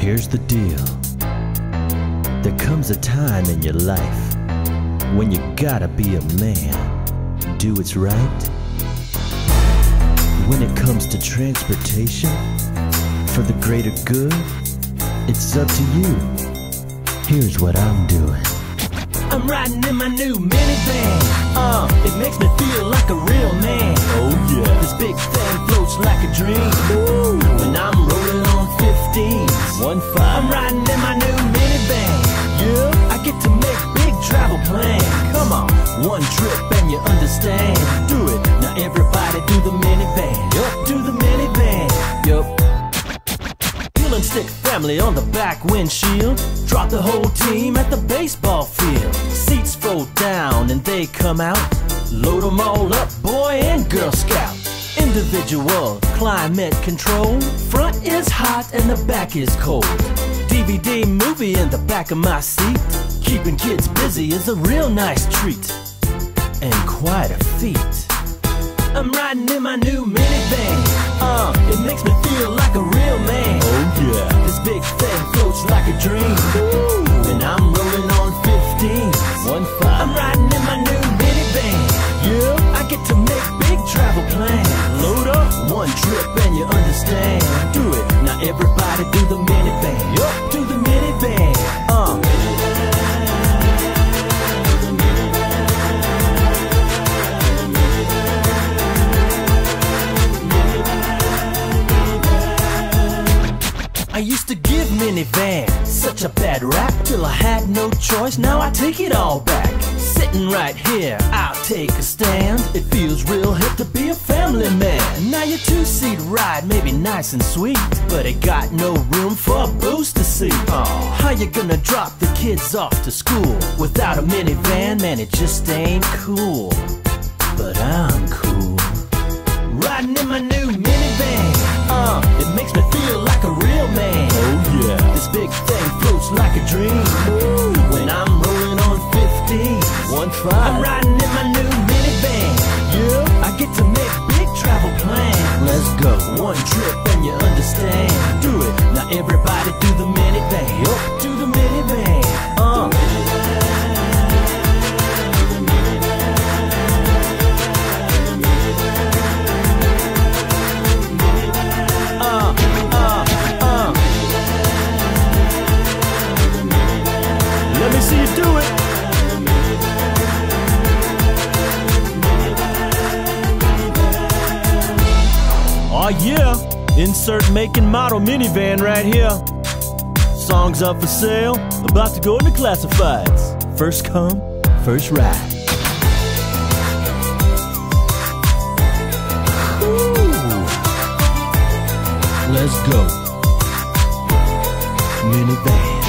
Here's the deal. There comes a time in your life when you gotta be a man, do what's right. When it comes to transportation, for the greater good, it's up to you. Here's what I'm doing. I'm riding in my new minivan. Uh, it makes me feel like a real man. Oh yeah. This big thing floats like a dream. Ooh, when I'm rolling on 15s. One five. I'm riding in my new minivan. Yeah, I get to make big travel plans. Come on, one trip and you understand. Do it. Now everybody do the minivan. Yup, do the minivan. Yup. Stick family on the back windshield. Drop the whole team at the baseball field. Seats fold down and they come out. Load 'em all up, boy and girl scout. Individual climate control. Front is hot and the back is cold. DVD movie in the back of my seat. Keeping kids busy is a real nice treat. And quite a feat. I'm riding in my new minivan. Uh, it makes me feel like a real man. Oh yeah. This big thing floats like a dream. Ooh, and I'm rolling on 15. One five. I'm riding in my new minivan. Yeah, get to make big travel plans. Load up one trip and you understand. Do it. Now everybody do the minivan. Yup, do the minivan. Uh. I used to give minivan such a bad rap till I had no choice. Now I take it all back. Sitting right here, I'll take a stand. It feels real hip to be a family man. Now your two seat ride may be nice and sweet, but it got no room for a booster seat. Aw, how you gonna drop the kids off to school without a minivan? Man, it just ain't cool. But I'm cool. Riding in my new minivan. Uh, it makes me 15. One I'm riding in my new minivan. Yeah, I get to make big travel plans. Let's go. One trip and you understand. Do it. Now everybody do the minivan. Yup, do the minivan. Yeah. Insert make and model minivan right here. Songs up for sale. About to go into classifieds. First come, first ride. Let's go. Minivan.